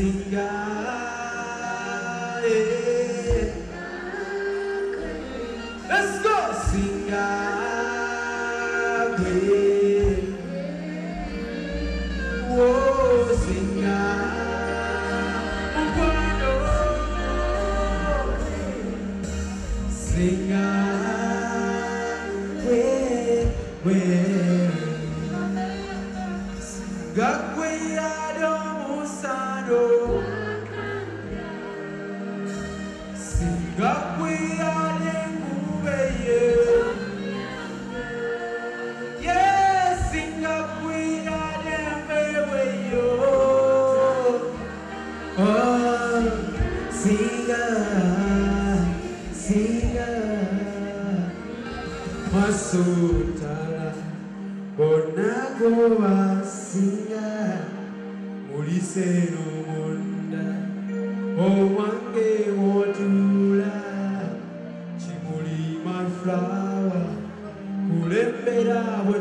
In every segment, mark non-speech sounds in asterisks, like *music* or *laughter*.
Zinga.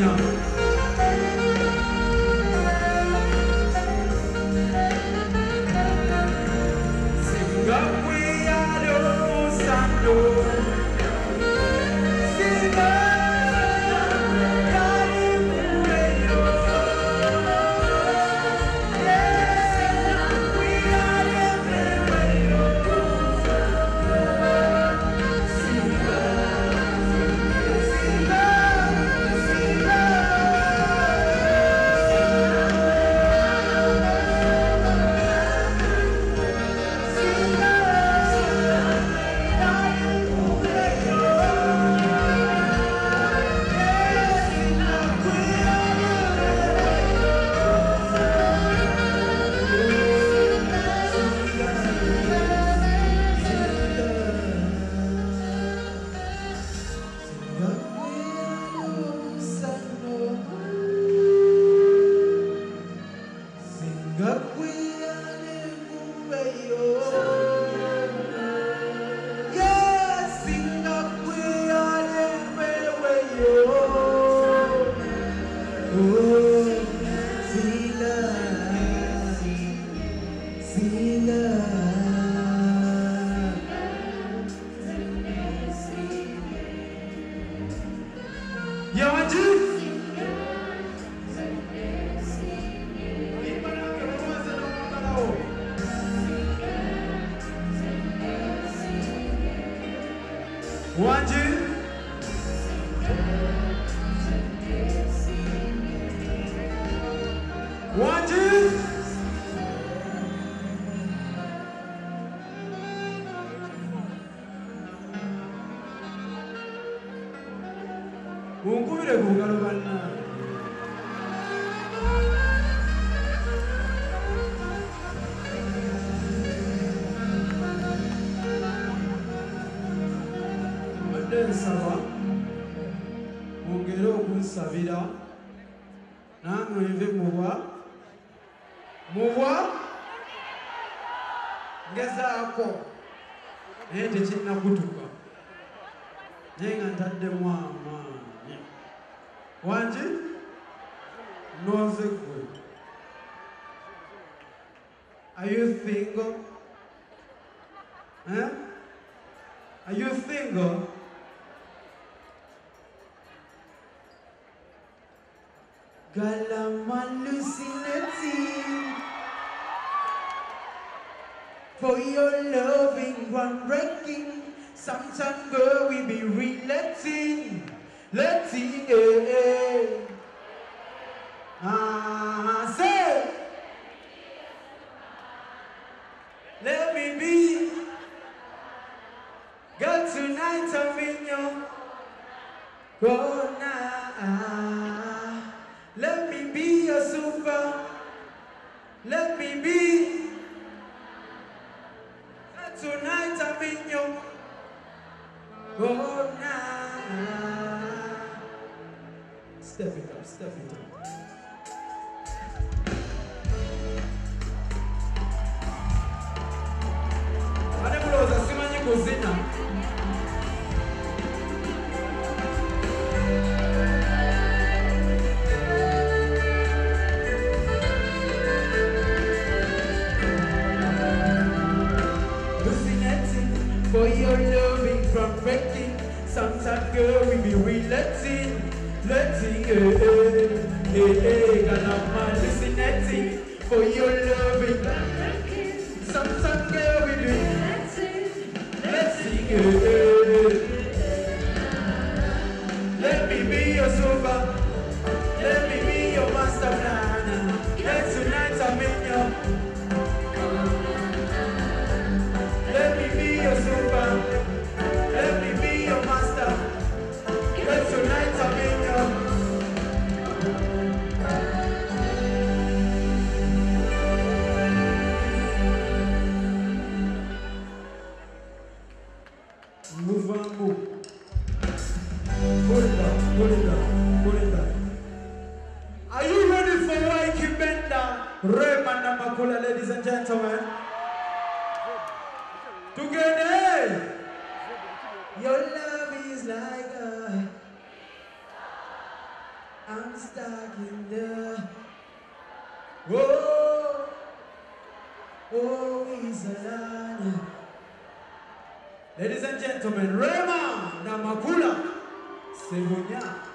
no. that we nange nve mubwa mubwa ngezaako naye tekinnakutuka naye nga ntaddemu amaanyi wangi noze gwe. Are you single? Huh? Are you single? I'm hallucinating for your loving, one groundbreaking. Sometimes, girl, we be relating, letting, eh, eh. Ah, say, let me be. Girl, tonight I'm in your corner. Let me be your super. Let me be. Girl, tonight I'm in your corner. Oh, step it up, step it up. eh, we be we letting, letting, eh, eh, eh, eh, gonna man, listen, letting, for your loving. Move on, move. Pull it down, pull it down, pull it down. Are you ready for Waiki Benda? Raymond Namakula, ladies and gentlemen. Together. Your love is like a. I'm stuck in the. Oh, oh, is a land. Ladies and gentlemen, Rema Namakula Sebunya.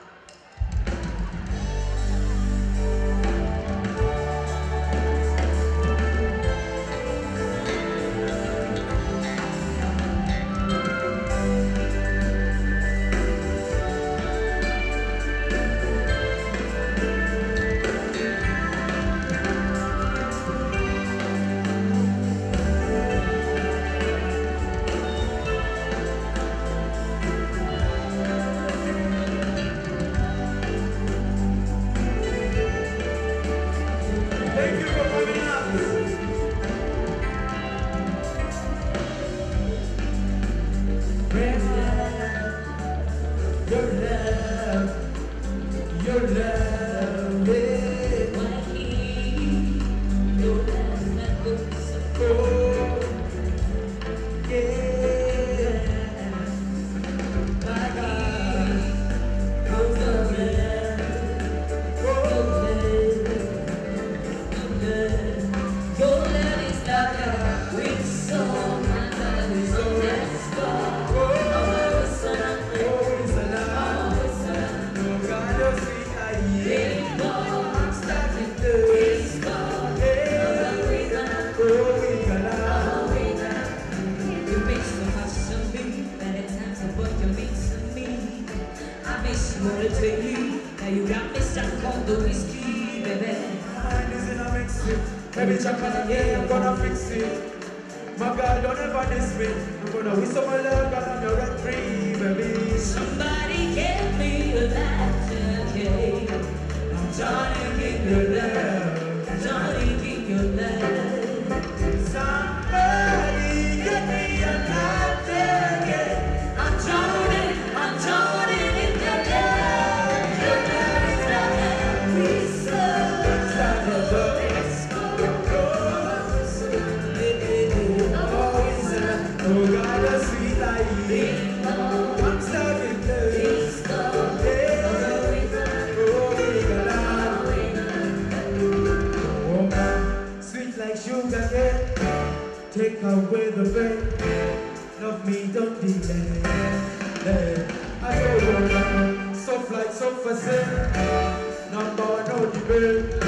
emphasis, no more no.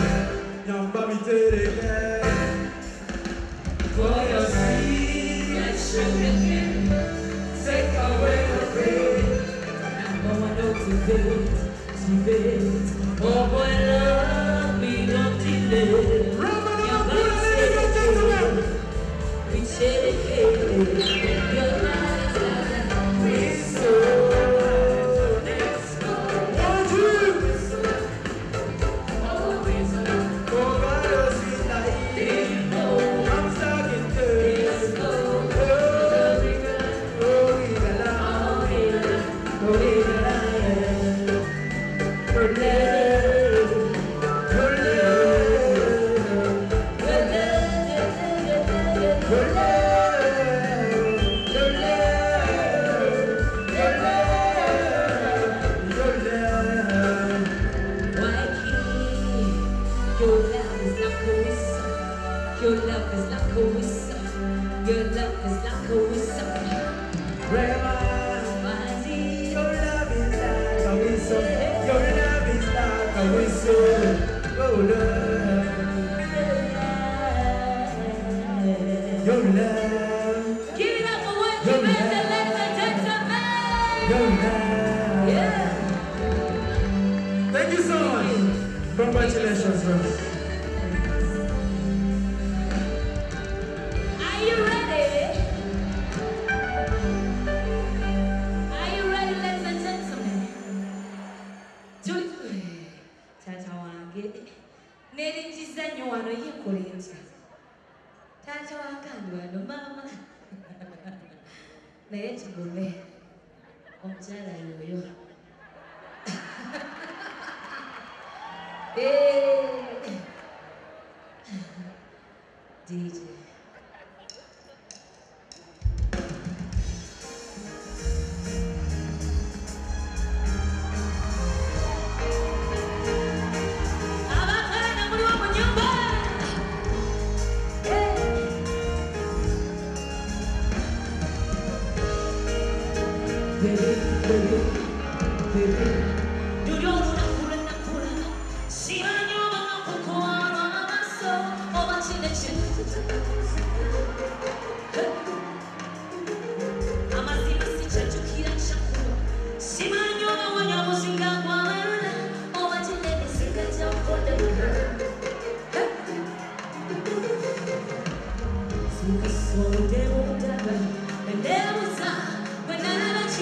neringiza nnyo wano yekola etya taata wankandi wano maama naye tugume omukyala yoyo. *laughs* *laughs* DJ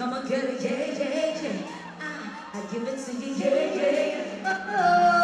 Come on, it, yeah, yeah, yeah. Ah, I give it to you, yeah, yeah. *laughs* Oh,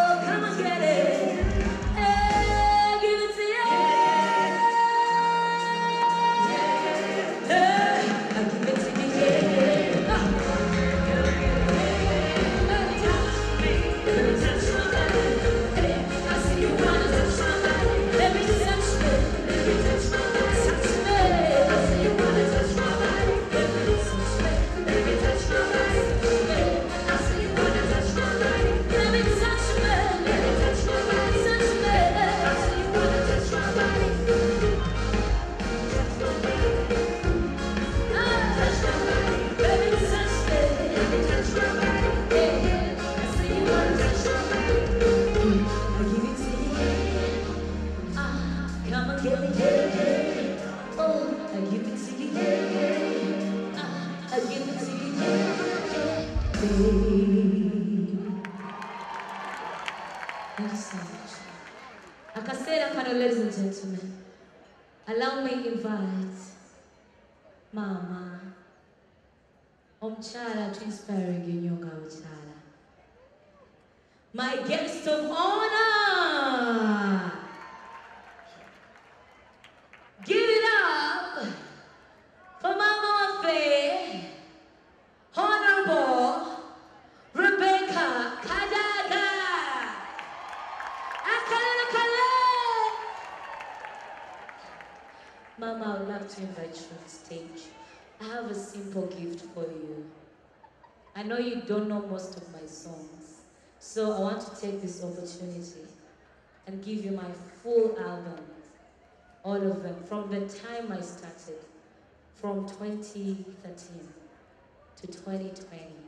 provides. Mama, omchala twinspiring in your gauchala. My guest of honor! Know you don't know most of my songs, so I want to take this opportunity and give you my full album, all of them, from the time I started, from 2013 to 2020.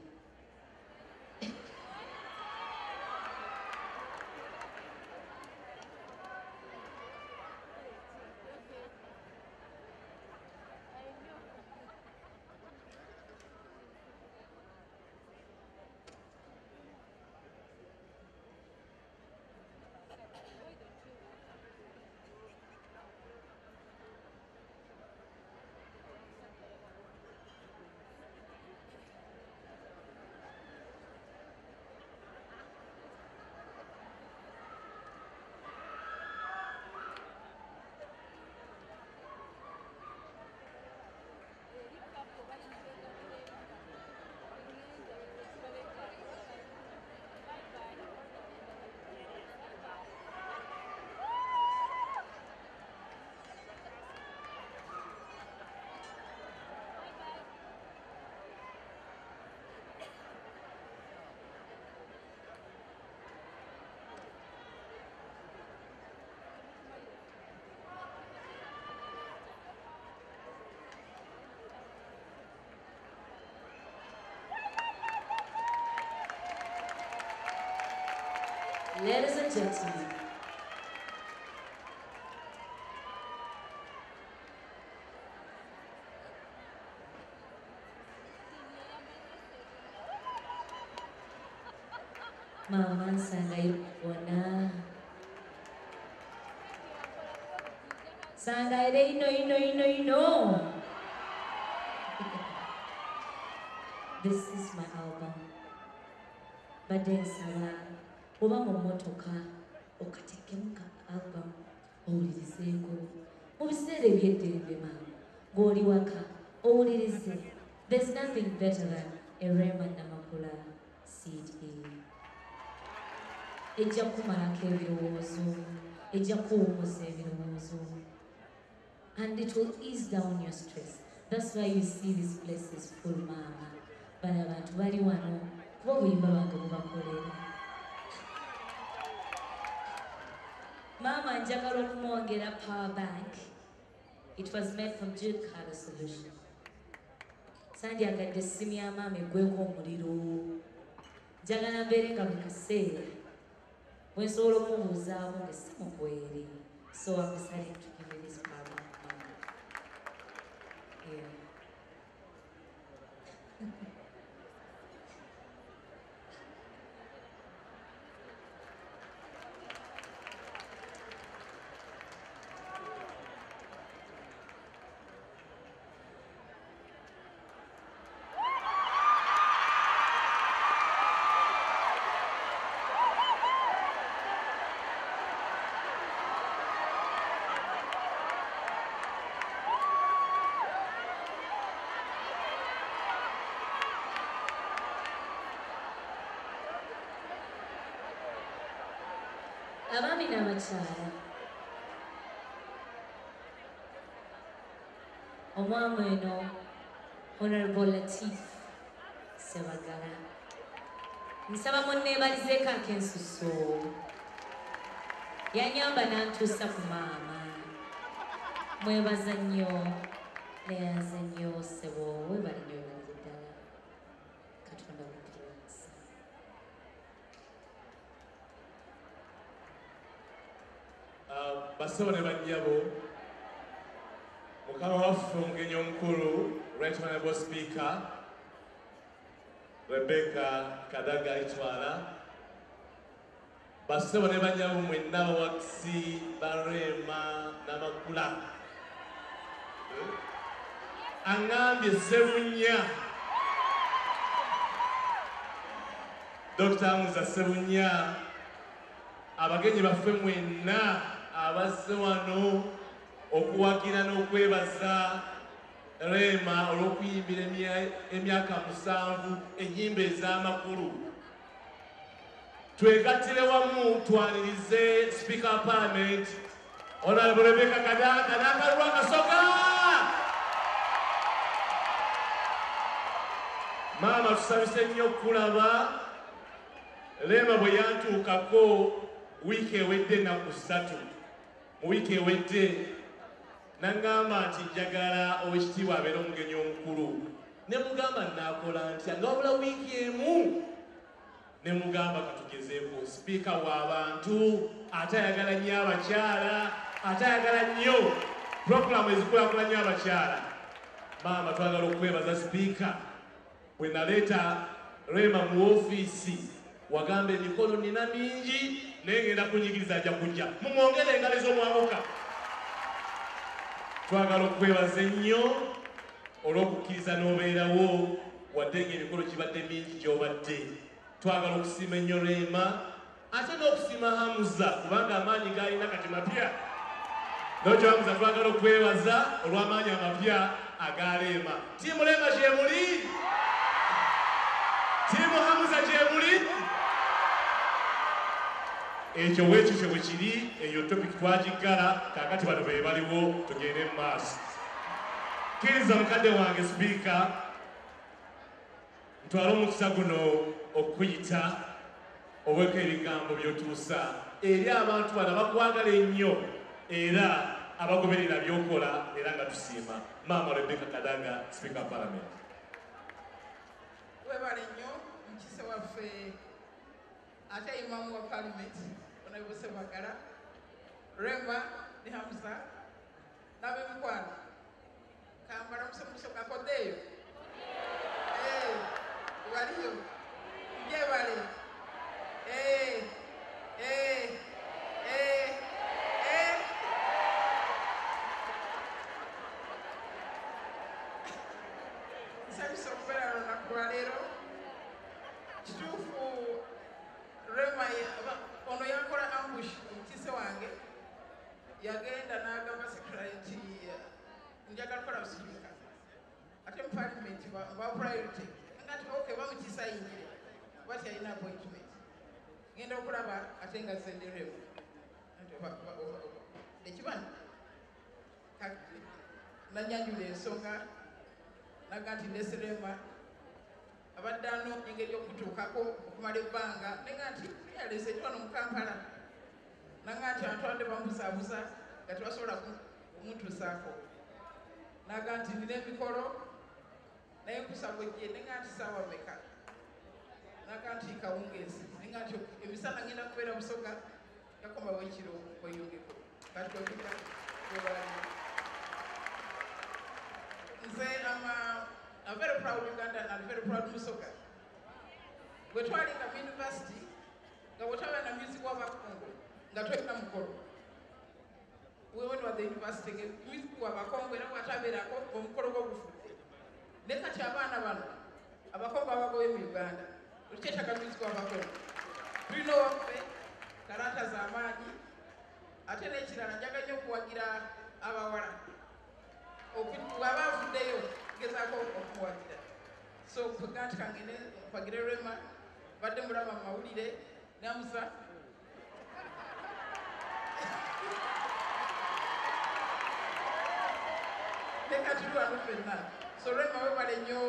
Ladies and gentlemen, Mama nsangayo kubona sangaire ino ino ino ino This is my album. Badde nsaba oba mu mmotoka okateekemu ka album owulirizeeko mu biseera ebyeddembe maama ng'oli waka owulirize. There's nothing better than a Rema Namakula CD ejja kumalako ebirowoozo ejja kuwumuza ebirowoozo. And it will ease down your stress. That's why you see this place is full maama bano abantu bali wano kuba obuyimba bange bubakolera maama njagala okumwongera power bank. It was made from Jude Color solution. Sandyagadde essimu ya maama eggweko omuliro. Njagala mbeere nga buli kaseera bwensobola okumubuuzaamu ng'essimu kweri so I'm deciding to give you this power bank. Yeah. Abaami n'abakyala omwami eno honorable latif sebagala nsaba munneebalizeeko akensuso yanyamba nantuusa ku maama. Mwebaza nnyo neyaze nnyo sebo webali nnyo webalize ddala katonda mukiriza Bassebo ne bannyabo mukama waffe omugenyi omukulu right honorable speaker rebecca kadaga itwala. Bassebo ne bannyabo mwenna abawakisi barema n'amakula Eh? aŋŋambye sebunya dr muza sebunya abagenyi baffe mwenna abazze wano okuwagira n'okwebaza reema olw'okuyimbira emya- emyaka musanvu ennyimba ez'amakulu. Twegattire wamu twanirize speaker parliament honorable rebecca kadaka n'akalulu akasoga! Maama tusabise nnyo okulaba. Leema bwe yantuukako wiiki ewedde ennaku ssatu mu wiiki ewedde naŋŋamba nti njagala owekitiibwa abeere omugenyi omukulu. Ne mugamba naakola ntya? Nga wabula wiiki emu? Ne mugamba katugezeeko sipiika w'abantu ate ayagala nnyo abakyala ate ayagala nnyo. Puroguramu ezikulaakulanya abakyala. Maama twagala okwebaza sipiika. Bwe naleeta rema mu ofiisi wagamba emikono nina mingi naye ngenda kunyigiriza ajja kujja. Mumwongere engalo ez'omwamuka twagala okwebaza ennyo olw'okukkiriza n'obeerawo wadde ng'emikolo gibadde mingi gy'obadde. Twagala okusiima ennyo reema ate n'okusiima hamuza kubanga amaanyi g'alina kati mapya. Nokyo hamuza twagala okwebaza olw'amaanyi amapya aga reema tiimu reema gyemuli tiimu hamuza gyemuli ekyo weekityo bwe kiri eyo topic twagiggala kakati bano be baliwo tugende mu maaso. Kkiriza mukadde wange sipiika ntwale omukisa guno okuyita obweko ebigambo byotuusa eri abantu bano abakwagala ennyo era abagoberera byokola era nga tusiima. Maama rebeka kadaga sipiika palamenti webale nnyo mukise waffe ate imamu wa palimenti na Busebagara Reba ni Hamza. N'ab'emitwaro kambara omusomuso gakodeyo baliyo eh, ngebale eh, eh. Eki wano mu kampala. Naga nti atwadde bamubuzaabuza nga tebasobola kumutuusaako. Naga nti nina emikolo naye nkusaba ojje naga nti meka naga nti naga nti emisana ngenda kubeera busoga yakomawo ekiro kweyongeko. Kati nze ama a uh, very proud ugandan and very proud musoga. Bwe twalinga mu university nga bwetwaba na music wabakongo nga twalina mukolo when was the university music wabakongo era bwatabeerako omukolo gwogufudde ne kati abaana bano abakongo abagobe mu uganda tukyetaka music wabakongo tulina owaffe talanta z'amaanyi ate n'ekirala njaga nnyo okuwagira abawala bwaba avuddeyo gezaako okuwagira. So kwega nti kangende mpagire rema badde mulaba mu mawulire tuli wano ffenna so lwema webale nnyo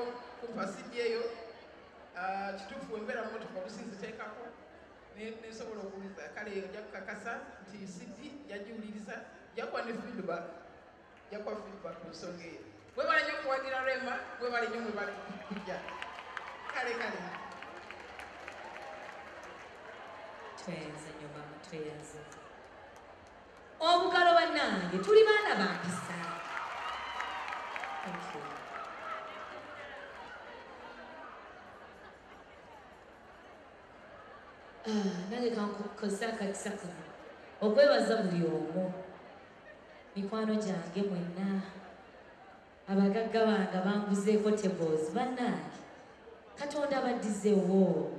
kumpa sidi eyo. Ah, kituufu wembeera mu motoka olusinziteekako nesobola okuwuliza kale ojja kukakasa nti sidi yagiwuliriza jakuwa ne feedback. Jakuwa feedback ku nsonga eyo webale nnyo okuwagira lwema webale nnyo mwebali kujja kale kale tweyanze nnyo mama tweyanze obugalo bannange tuli baana bampisa Thank you. Ah, nange kankozesa akakisa kano. Okwebaza buli omu mikwano gyange mwenna. Abagagga bange banguzeeko tables bannange katonda baddizewo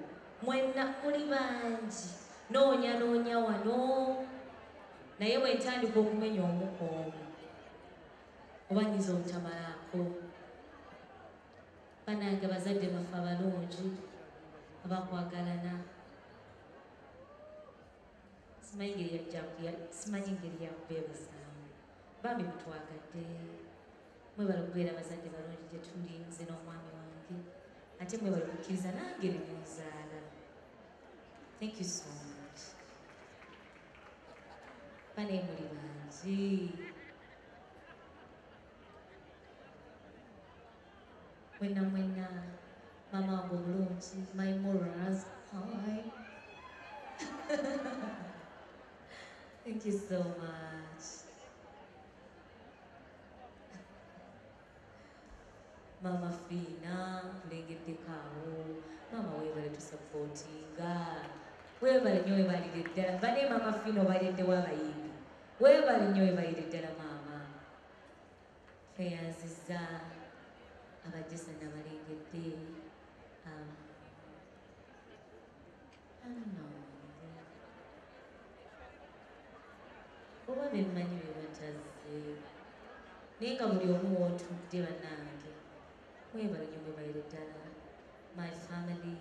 mwenna muli bangi noonya noonya wano. Naye bwe ntandika okumenya omu ku omu oba nyiza obutamalaako banange bazadde baffe abalungi abakwagalana. Simanyi ngeri yajja- ya- simanyi ngeri yakubeebazaamu bambi mutwagadde mwebala okubeera abazadde balungi gye tuli nze n'omwami wange. Ate mwebala okukkiriza nange nemunzaala thank you so much bangi mwenna mwenna mama obulungi my thank you so much. mama fiina kulengeddekaawo mama weebale tusapootinga weebale nnyo weebalire ddala bane mama fiina obaliddewo abayimbi weebale nnyo weebalire ddala maama tweyanziza abajesa nabalengedde um, oba bemmanyi bebatazze naye nga buli omu wootudde bannange mwebale nnyo mwebalire ddala my family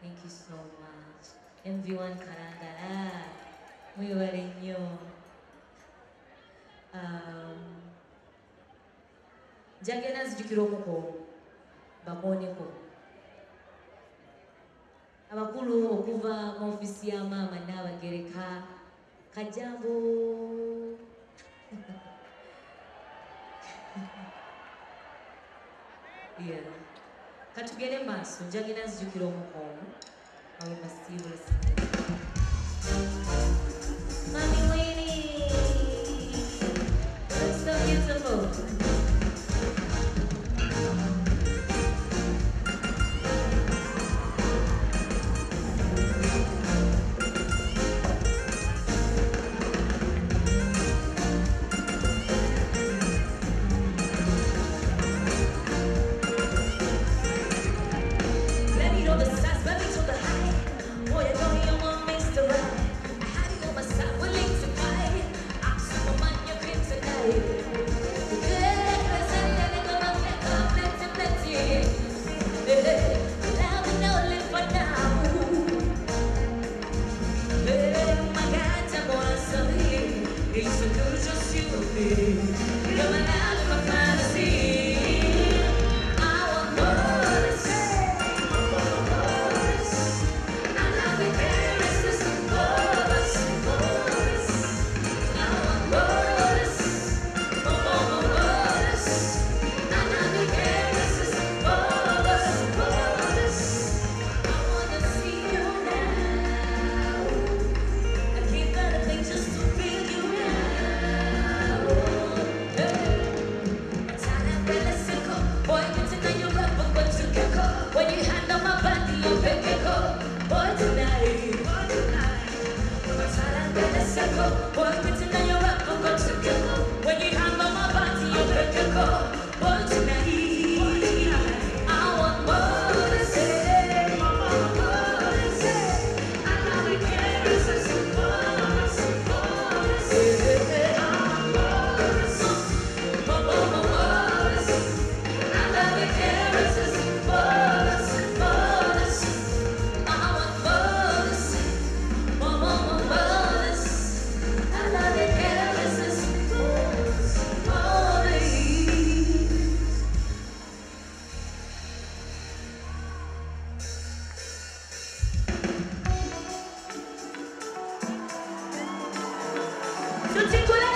thank you so much. Mv1 kalangala mwebale nnyo um, njagenda nzijukira omuko bakooneko abakulu okuva mu ofisi ya maama naabagereka kajambo *laughs* katugere maaso njagenda nzijukira omukomu awe masiibulesi Mommy in the move. 就请出。